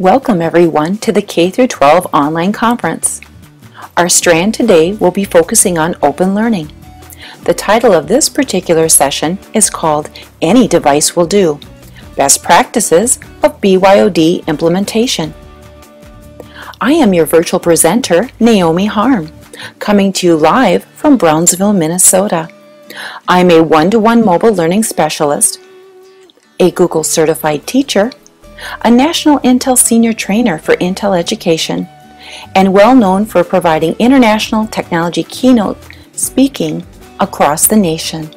Welcome everyone to the K 12 online conference. Our strand today will be focusing on open learning. The title of this particular session is called Any Device Will Do Best Practices of BYOD Implementation. I am your virtual presenter, Naomi Harm, coming to you live from Brownsville, Minnesota. I'm a one to one mobile learning specialist, a Google certified teacher, a National Intel Senior Trainer for Intel Education, and well known for providing international technology keynote speaking across the nation.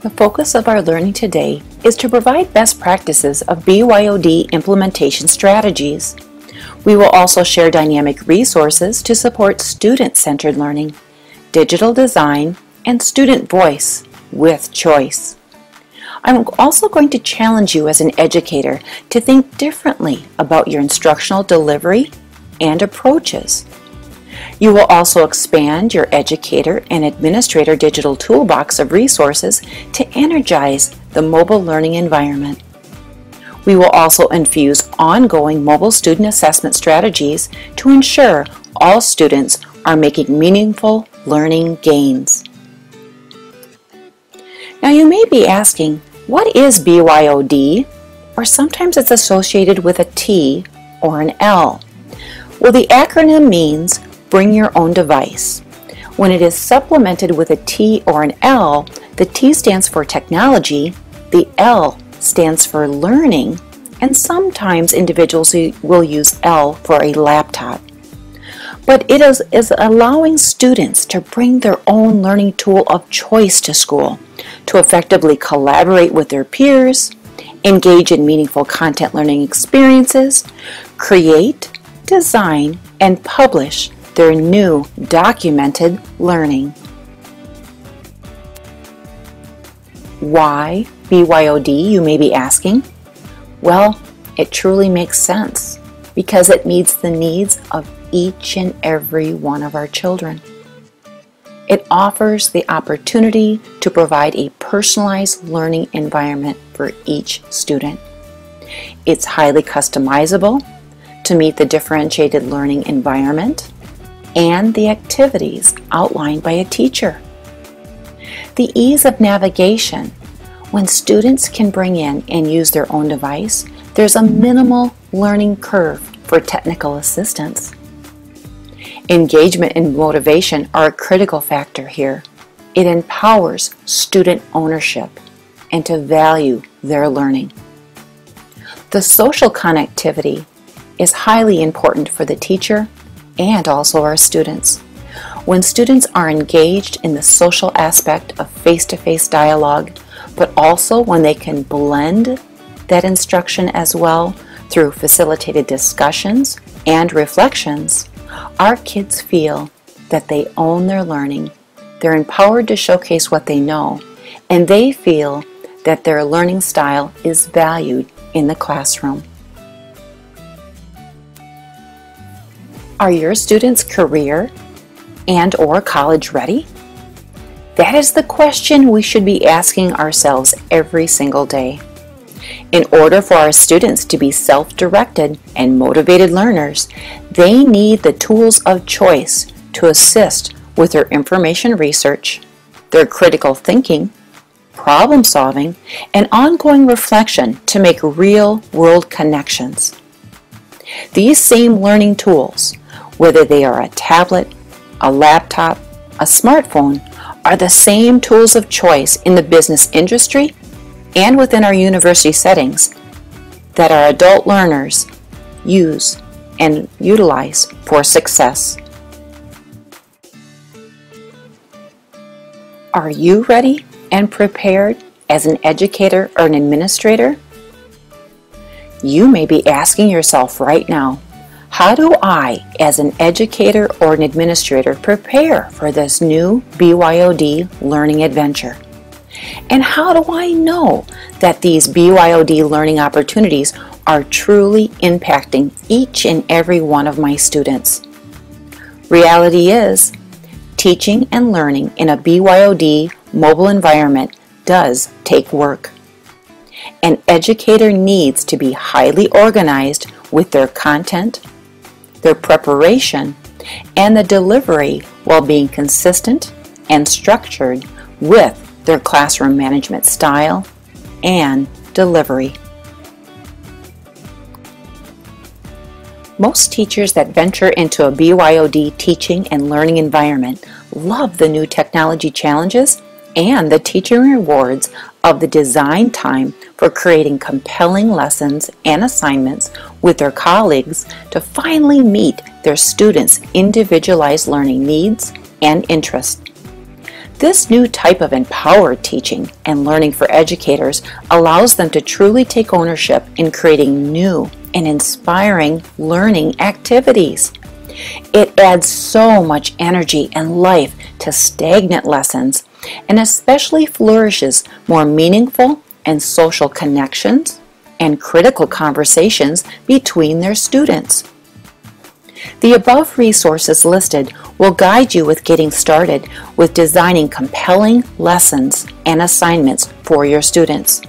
The focus of our learning today is to provide best practices of BYOD implementation strategies. We will also share dynamic resources to support student-centered learning, digital design, and student voice with choice. I'm also going to challenge you as an educator to think differently about your instructional delivery and approaches. You will also expand your educator and administrator digital toolbox of resources to energize the mobile learning environment. We will also infuse ongoing mobile student assessment strategies to ensure all students are making meaningful learning gains. Now you may be asking, what is BYOD? Or sometimes it's associated with a T or an L. Well, the acronym means bring your own device. When it is supplemented with a T or an L, the T stands for technology, the L stands for learning, and sometimes individuals will use L for a laptop. But it is, is allowing students to bring their own learning tool of choice to school to effectively collaborate with their peers, engage in meaningful content learning experiences, create, design, and publish their new documented learning. Why BYOD, you may be asking? Well, it truly makes sense because it meets the needs of each and every one of our children. It offers the opportunity to provide a personalized learning environment for each student. It's highly customizable to meet the differentiated learning environment and the activities outlined by a teacher. The ease of navigation. When students can bring in and use their own device, there's a minimal learning curve for technical assistance. Engagement and motivation are a critical factor here. It empowers student ownership and to value their learning. The social connectivity is highly important for the teacher and also our students. When students are engaged in the social aspect of face-to-face dialogue, but also when they can blend that instruction as well through facilitated discussions and reflections, our kids feel that they own their learning, they're empowered to showcase what they know, and they feel that their learning style is valued in the classroom. Are your students career and or college ready? That is the question we should be asking ourselves every single day. In order for our students to be self-directed and motivated learners, they need the tools of choice to assist with their information research, their critical thinking, problem solving, and ongoing reflection to make real world connections. These same learning tools, whether they are a tablet, a laptop, a smartphone, are the same tools of choice in the business industry and within our university settings that our adult learners use and utilize for success. Are you ready and prepared as an educator or an administrator? You may be asking yourself right now, how do I, as an educator or an administrator, prepare for this new BYOD learning adventure? And how do I know that these BYOD learning opportunities are truly impacting each and every one of my students? Reality is, teaching and learning in a BYOD mobile environment does take work. An educator needs to be highly organized with their content, their preparation, and the delivery while being consistent and structured with their classroom management style and delivery. Most teachers that venture into a BYOD teaching and learning environment love the new technology challenges and the teaching rewards of the design time for creating compelling lessons and assignments with their colleagues to finally meet their students' individualized learning needs and interests. This new type of empowered teaching and learning for educators allows them to truly take ownership in creating new and inspiring learning activities. It adds so much energy and life to stagnant lessons and especially flourishes more meaningful and social connections and critical conversations between their students. The above resources listed will guide you with getting started with designing compelling lessons and assignments for your students.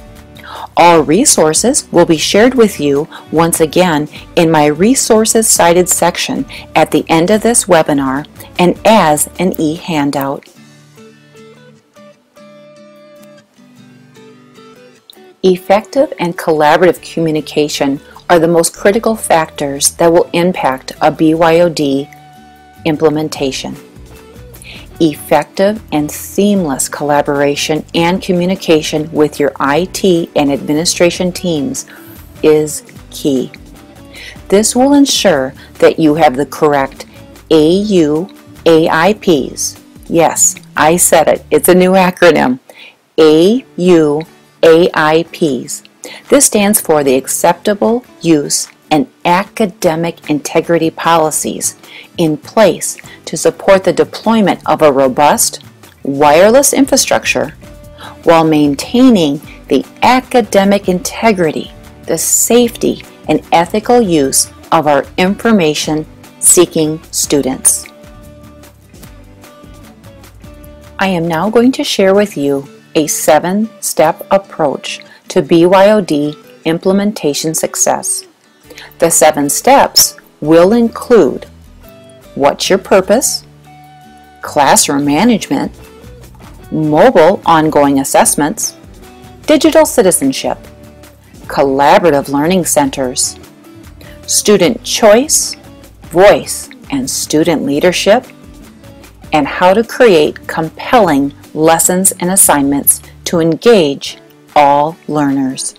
All resources will be shared with you once again in my resources cited section at the end of this webinar and as an e-handout. Effective and collaborative communication are the most critical factors that will impact a BYOD implementation effective and seamless collaboration and communication with your IT and administration teams is key. This will ensure that you have the correct AU AIPs. Yes, I said it. It's a new acronym. AU AIPs. This stands for the Acceptable Use and Academic Integrity Policies in place to support the deployment of a robust wireless infrastructure while maintaining the academic integrity, the safety, and ethical use of our information seeking students. I am now going to share with you a seven step approach to BYOD implementation success. The seven steps will include what's your purpose, classroom management, mobile ongoing assessments, digital citizenship, collaborative learning centers, student choice, voice, and student leadership, and how to create compelling lessons and assignments to engage all learners.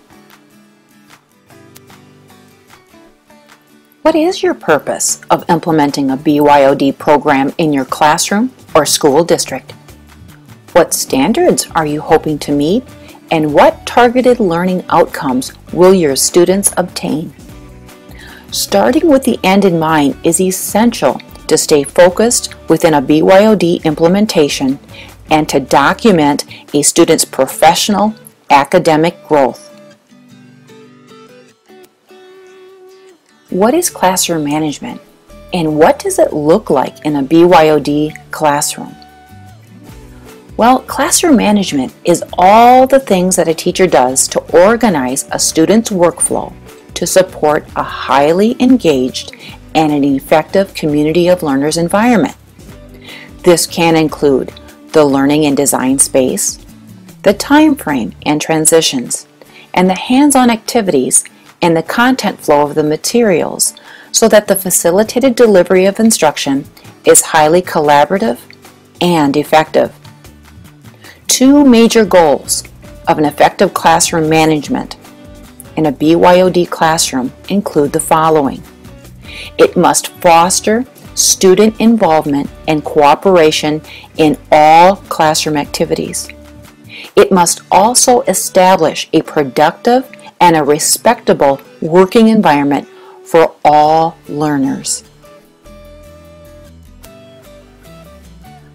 What is your purpose of implementing a BYOD program in your classroom or school district? What standards are you hoping to meet and what targeted learning outcomes will your students obtain? Starting with the end in mind is essential to stay focused within a BYOD implementation and to document a student's professional academic growth. What is classroom management and what does it look like in a BYOD classroom? Well, classroom management is all the things that a teacher does to organize a student's workflow to support a highly engaged and an effective community of learners environment. This can include the learning and design space, the time frame and transitions, and the hands-on activities and the content flow of the materials so that the facilitated delivery of instruction is highly collaborative and effective. Two major goals of an effective classroom management in a BYOD classroom include the following. It must foster student involvement and cooperation in all classroom activities. It must also establish a productive and a respectable working environment for all learners.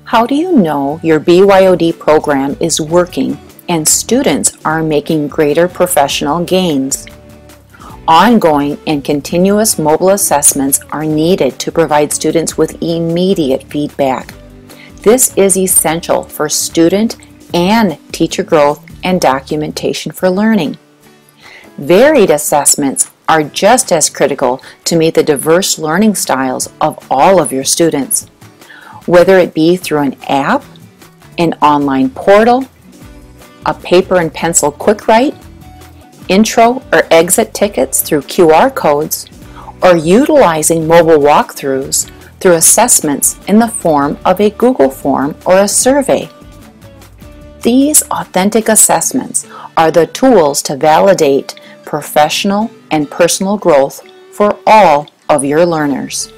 How do you know your BYOD program is working and students are making greater professional gains? Ongoing and continuous mobile assessments are needed to provide students with immediate feedback. This is essential for student and teacher growth and documentation for learning. Varied assessments are just as critical to meet the diverse learning styles of all of your students. Whether it be through an app, an online portal, a paper and pencil quick write, intro or exit tickets through QR codes, or utilizing mobile walkthroughs through assessments in the form of a Google form or a survey. These authentic assessments are the tools to validate professional and personal growth for all of your learners.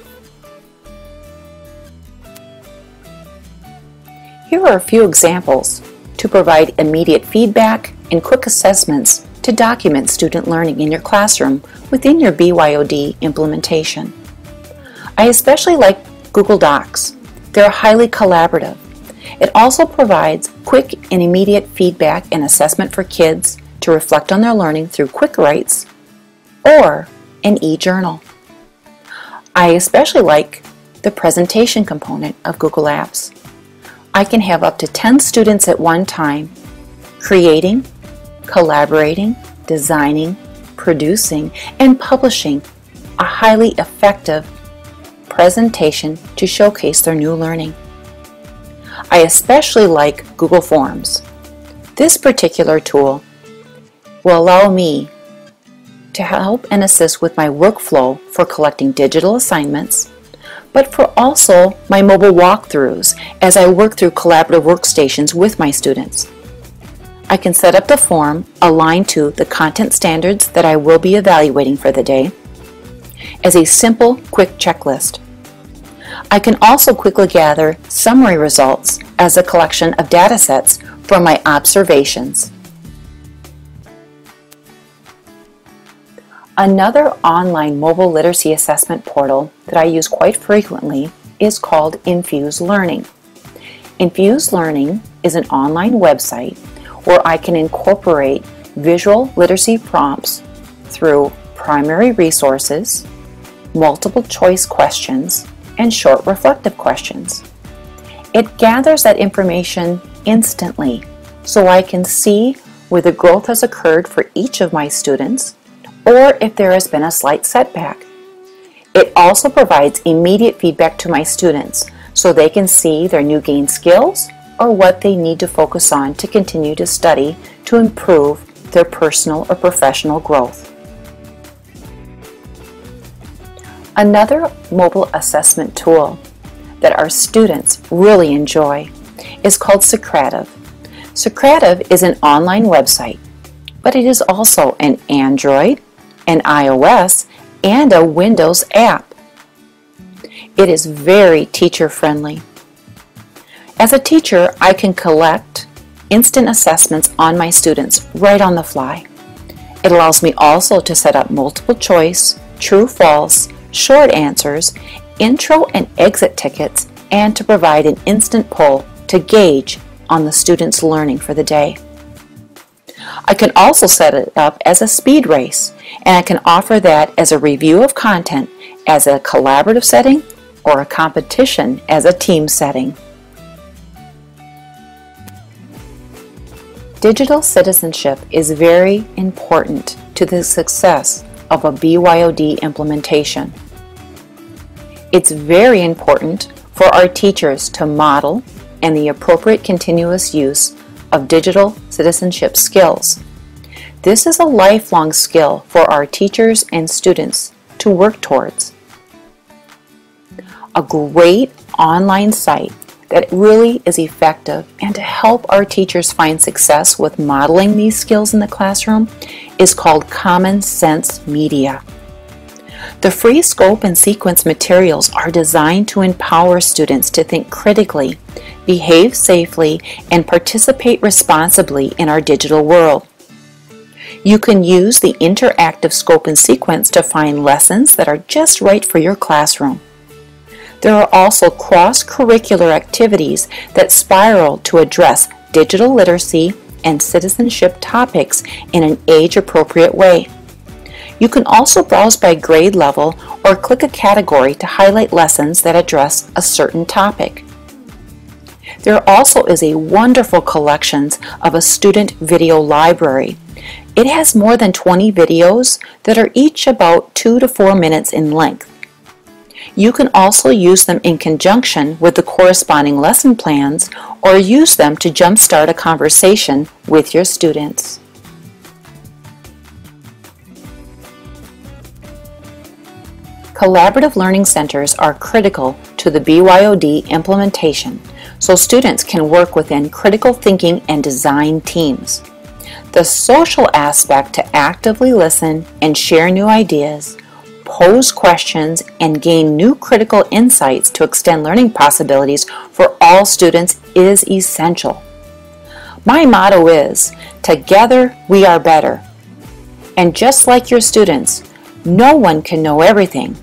Here are a few examples to provide immediate feedback and quick assessments to document student learning in your classroom within your BYOD implementation. I especially like Google Docs. They're highly collaborative. It also provides quick and immediate feedback and assessment for kids to reflect on their learning through quick writes or an e-journal. I especially like the presentation component of Google Apps. I can have up to 10 students at one time creating, collaborating, designing, producing, and publishing a highly effective presentation to showcase their new learning. I especially like Google Forms. This particular tool will allow me to help and assist with my workflow for collecting digital assignments, but for also my mobile walkthroughs as I work through collaborative workstations with my students. I can set up the form aligned to the content standards that I will be evaluating for the day as a simple, quick checklist. I can also quickly gather summary results as a collection of data sets from my observations. Another online mobile literacy assessment portal that I use quite frequently is called Infuse Learning. Infuse Learning is an online website where I can incorporate visual literacy prompts through primary resources, multiple choice questions, and short reflective questions. It gathers that information instantly so I can see where the growth has occurred for each of my students or if there has been a slight setback. It also provides immediate feedback to my students so they can see their new gained skills or what they need to focus on to continue to study to improve their personal or professional growth. Another mobile assessment tool that our students really enjoy is called Socrative. Socrative is an online website, but it is also an Android, an iOS, and a Windows app. It is very teacher friendly. As a teacher, I can collect instant assessments on my students right on the fly. It allows me also to set up multiple choice, true false, short answers, intro and exit tickets, and to provide an instant poll to gauge on the student's learning for the day. I can also set it up as a speed race, and I can offer that as a review of content as a collaborative setting or a competition as a team setting. Digital citizenship is very important to the success of a BYOD implementation. It's very important for our teachers to model and the appropriate continuous use of digital citizenship skills. This is a lifelong skill for our teachers and students to work towards. A great online site that really is effective and to help our teachers find success with modeling these skills in the classroom is called Common Sense Media. The free scope and sequence materials are designed to empower students to think critically, behave safely, and participate responsibly in our digital world. You can use the interactive scope and sequence to find lessons that are just right for your classroom. There are also cross-curricular activities that spiral to address digital literacy and citizenship topics in an age-appropriate way. You can also browse by grade level or click a category to highlight lessons that address a certain topic. There also is a wonderful collection of a student video library. It has more than 20 videos that are each about 2 to 4 minutes in length. You can also use them in conjunction with the corresponding lesson plans or use them to jumpstart a conversation with your students. Collaborative Learning Centers are critical to the BYOD implementation so students can work within critical thinking and design teams. The social aspect to actively listen and share new ideas, pose questions, and gain new critical insights to extend learning possibilities for all students is essential. My motto is Together we are better. And just like your students, no one can know everything,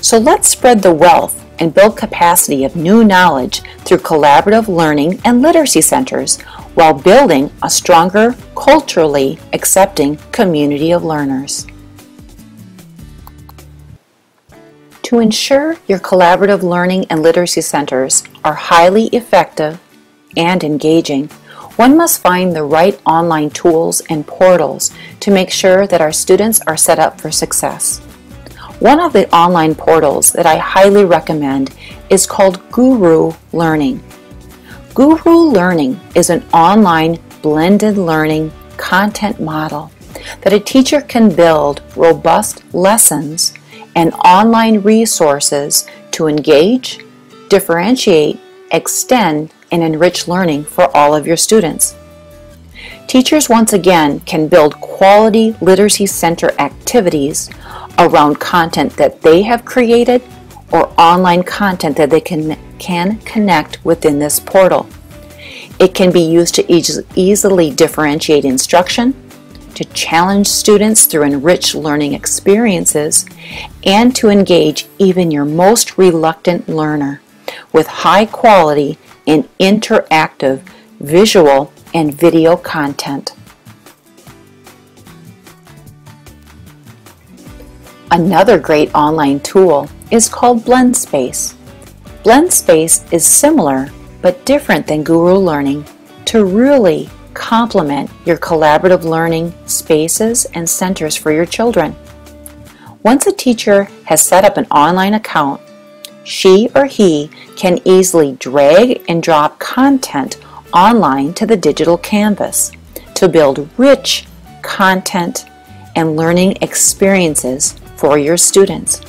so let's spread the wealth and build capacity of new knowledge through collaborative learning and literacy centers while building a stronger, culturally accepting community of learners. To ensure your collaborative learning and literacy centers are highly effective and engaging, one must find the right online tools and portals to make sure that our students are set up for success. One of the online portals that I highly recommend is called Gooru Learning. Gooru Learning is an online blended learning content model that a teacher can build robust lessons and online resources to engage, differentiate, extend, and enrich learning for all of your students. Teachers once again can build quality literacy center activities around content that they have created or online content that they can, can connect within this portal. It can be used to easily differentiate instruction, to challenge students through enriched learning experiences, and to engage even your most reluctant learner with high quality and interactive visual and video content. Another great online tool is called BlendSpace. BlendSpace is similar but different than Gooru Learning to really complement your collaborative learning spaces and centers for your children. Once a teacher has set up an online account, she or he can easily drag and drop content online to the digital canvas to build rich content and learning experiences for your students.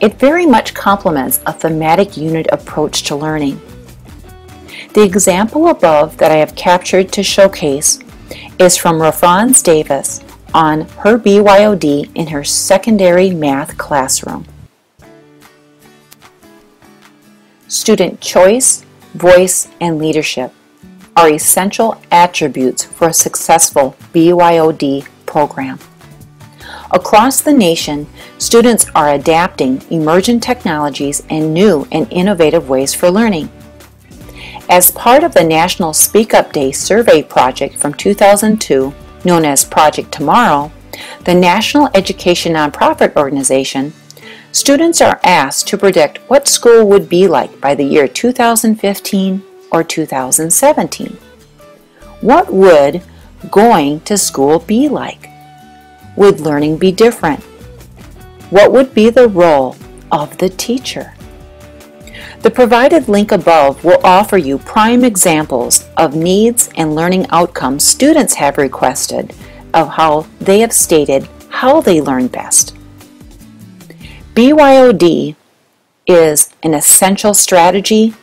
It very much complements a thematic unit approach to learning. The example above that I have captured to showcase is from Rafans Davis on her BYOD in her secondary math classroom. Student choice, voice, and leadership are essential attributes for a successful BYOD program. Across the nation, students are adapting emergent technologies and new and innovative ways for learning. As part of the National Speak Up Day survey project from 2002, known as Project Tomorrow, the National Education Nonprofit Organization, students are asked to predict what school would be like by the year 2015 or 2017. What would going to school be like? would learning be different? What would be the role of the teacher? The provided link above will offer you prime examples of needs and learning outcomes students have requested of how they have stated how they learn best. BYOD is an essential strategy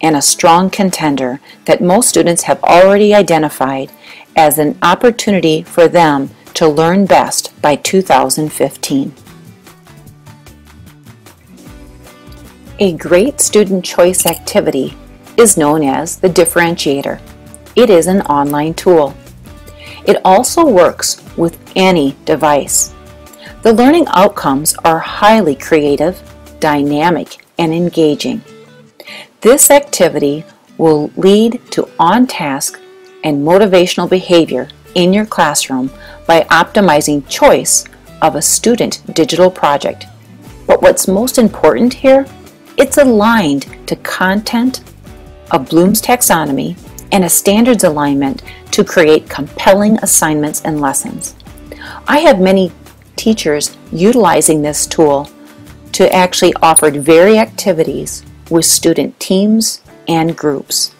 and a strong contender that most students have already identified as an opportunity for them to learn best by 2015. A great student choice activity is known as the differentiator. It is an online tool. It also works with any device. The learning outcomes are highly creative, dynamic, and engaging. This activity will lead to on task and motivational behavior in your classroom by optimizing choice of a student digital project. But what's most important here, it's aligned to content of Bloom's taxonomy and a standards alignment to create compelling assignments and lessons. I have many teachers utilizing this tool to actually offer varied activities with student teams and groups.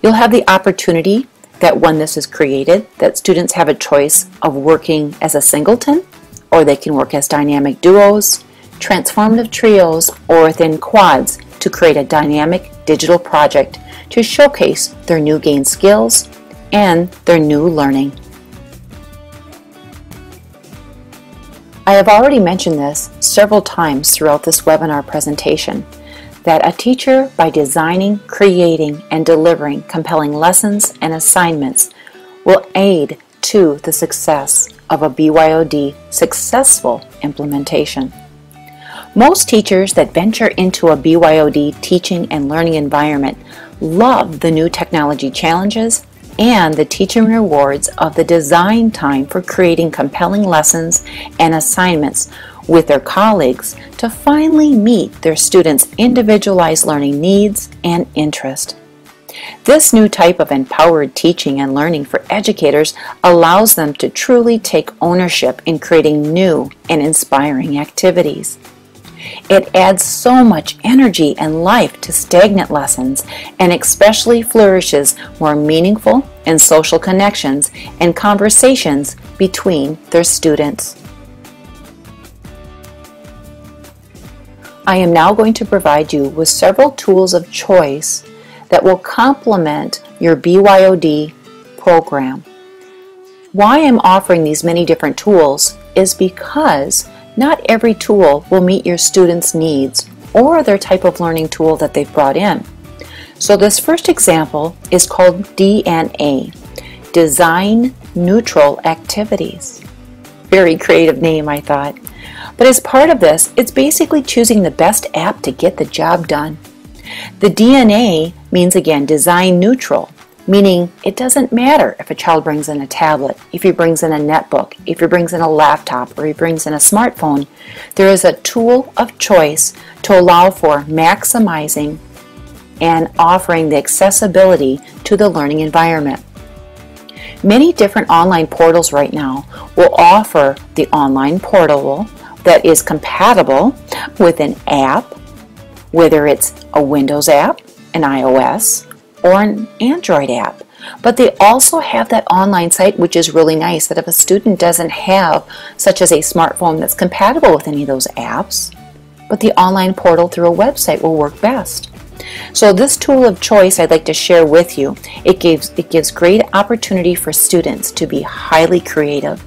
You'll have the opportunity that when this is created, that students have a choice of working as a singleton, or they can work as dynamic duos, transformative trios, or within quads to create a dynamic digital project to showcase their new gained skills and their new learning. I have already mentioned this several times throughout this webinar presentation that a teacher, by designing, creating, and delivering compelling lessons and assignments, will aid to the success of a BYOD successful implementation. Most teachers that venture into a BYOD teaching and learning environment love the new technology challenges and the teaching rewards of the design time for creating compelling lessons and assignments with their colleagues to finally meet their students' individualized learning needs and interest. This new type of empowered teaching and learning for educators allows them to truly take ownership in creating new and inspiring activities. It adds so much energy and life to stagnant lessons and especially flourishes more meaningful and social connections and conversations between their students. I am now going to provide you with several tools of choice that will complement your BYOD program. Why I'm offering these many different tools is because not every tool will meet your students' needs or their type of learning tool that they've brought in. So this first example is called DNA, Design Neutral Activities. Very creative name, I thought. But as part of this, it's basically choosing the best app to get the job done. The DNA means again design neutral, meaning it doesn't matter if a child brings in a tablet, if he brings in a netbook, if he brings in a laptop, or he brings in a smartphone. There is a tool of choice to allow for maximizing and offering the accessibility to the learning environment. Many different online portals right now will offer the online portal that is compatible with an app, whether it's a Windows app, an iOS, or an Android app. But they also have that online site, which is really nice, that if a student doesn't have, such as a smartphone that's compatible with any of those apps, but the online portal through a website will work best. So this tool of choice I'd like to share with you. It gives it gives great opportunity for students to be highly creative,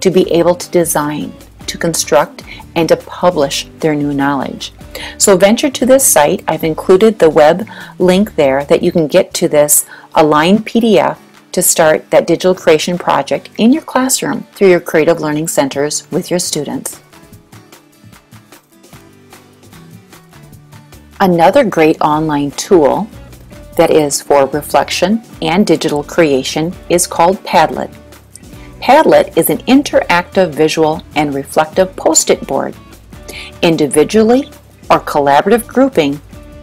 to be able to design, to construct, and to publish their new knowledge. So venture to this site. I've included the web link there that you can get to this aligned PDF to start that digital creation project in your classroom through your creative learning centers with your students. Another great online tool that is for reflection and digital creation is called Padlet. Padlet is an interactive visual and reflective post-it board. Individually or collaborative grouping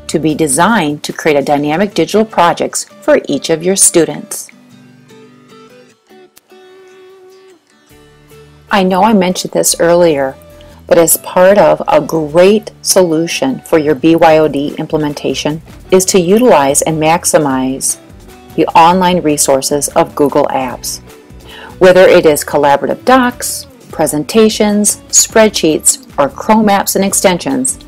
to be designed to create a dynamic digital projects for each of your students. I know I mentioned this earlier, but as part of a great solution for your BYOD implementation is to utilize and maximize the online resources of Google Apps. Whether it is collaborative docs, presentations, spreadsheets, or Chrome apps and extensions,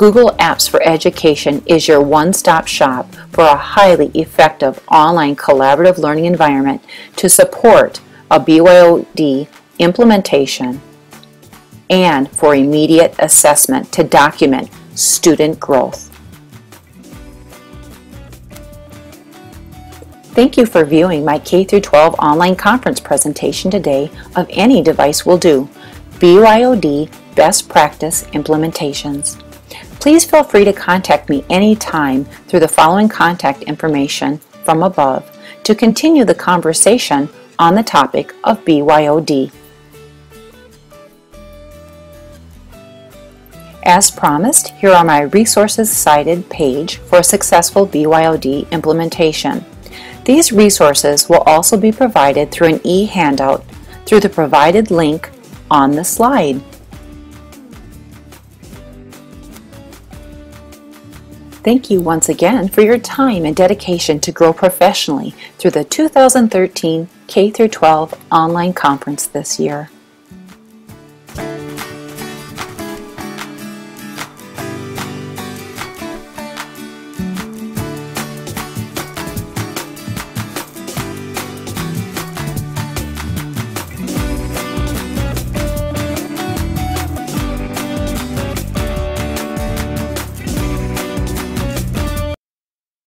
Google Apps for Education is your one-stop shop for a highly effective online collaborative learning environment to support a BYOD implementation and for immediate assessment to document student growth. Thank you for viewing my K-12 online conference presentation today of any device will do, BYOD Best Practice Implementations. Please feel free to contact me anytime through the following contact information from above to continue the conversation on the topic of BYOD. As promised, here are my resources cited page for a successful BYOD implementation. These resources will also be provided through an e-handout through the provided link on the slide. Thank you once again for your time and dedication to grow professionally through the 2013 K-12 online conference this year.